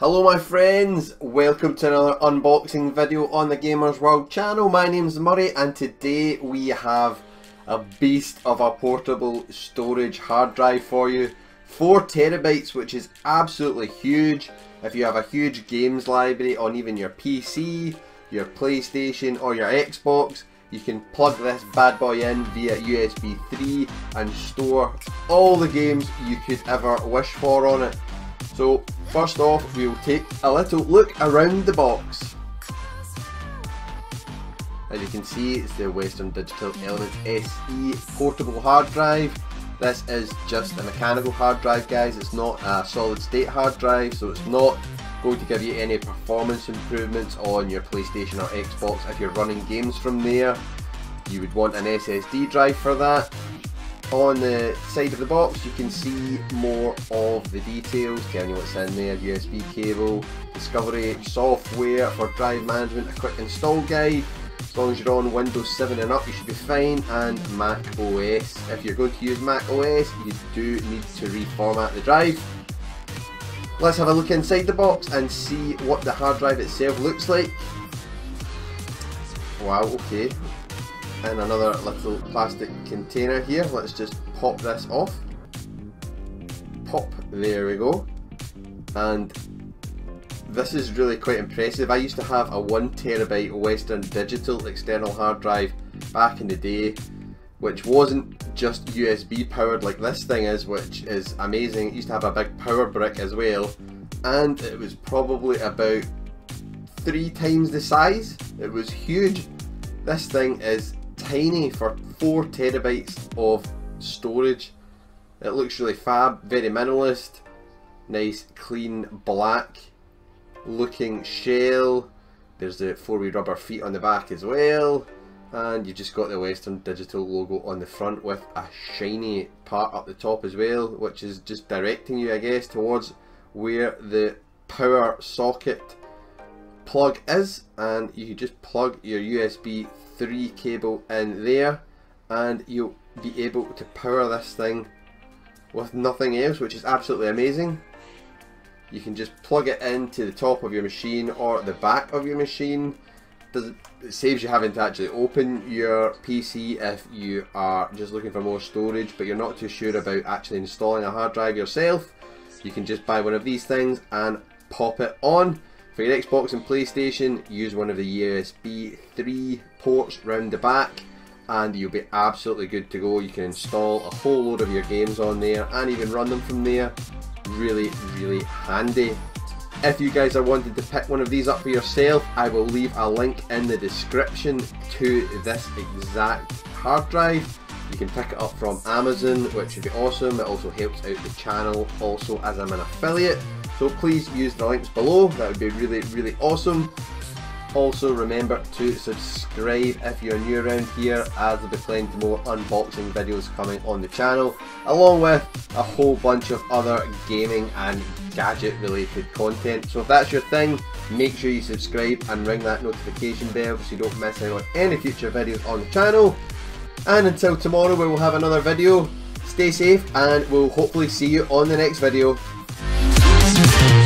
Hello my friends, welcome to another unboxing video on the Gamers World channel. My name's Murray and today we have a beast of a portable storage hard drive for you. 4 terabytes which is absolutely huge. If you have a huge games library on even your PC, your PlayStation or your Xbox, you can plug this bad boy in via USB 3 and store all the games you could ever wish for on it. So first off we'll take a little look around the box. As you can see it's the Western Digital Elements SE portable hard drive. This is just a mechanical hard drive guys, it's not a solid state hard drive so it's not going to give you any performance improvements on your PlayStation or Xbox if you're running games from there. You would want an SSD drive for that on the side of the box you can see more of the details, telling you what's in there, USB cable, discovery software for drive management, a quick install guide, as long as you're on Windows 7 and up you should be fine, and Mac OS. If you're going to use Mac OS you do need to reformat the drive. Let's have a look inside the box and see what the hard drive itself looks like. Wow, okay, in another little plastic container here. Let's just pop this off. Pop, there we go. And this is really quite impressive. I used to have a one terabyte Western Digital external hard drive back in the day which wasn't just USB powered like this thing is which is amazing. It used to have a big power brick as well and it was probably about three times the size. It was huge. This thing is tiny for 4 terabytes of storage. It looks really fab, very minimalist, nice clean black looking shell. There's the 4-way rubber feet on the back as well. And you've just got the Western Digital logo on the front with a shiny part up the top as well, which is just directing you, I guess, towards where the power socket plug is. And you just plug your USB 3 cable in there and you'll be able to power this thing with nothing else which is absolutely amazing. You can just plug it into the top of your machine or the back of your machine. Does, it saves you having to actually open your PC if you are just looking for more storage but you're not too sure about actually installing a hard drive yourself. You can just buy one of these things and pop it on for your Xbox and PlayStation, use one of the USB 3 ports round the back and you'll be absolutely good to go. You can install a whole load of your games on there and even run them from there. Really, really handy. If you guys are wanting to pick one of these up for yourself, I will leave a link in the description to this exact hard drive. You can pick it up from Amazon, which would be awesome. It also helps out the channel also as I'm an affiliate. So please use the links below, that would be really, really awesome. Also remember to subscribe if you're new around here as there'll be plenty more unboxing videos coming on the channel along with a whole bunch of other gaming and gadget related content. So if that's your thing, make sure you subscribe and ring that notification bell so you don't miss out on any future videos on the channel. And until tomorrow we will have another video, stay safe and we'll hopefully see you on the next video. Thank you.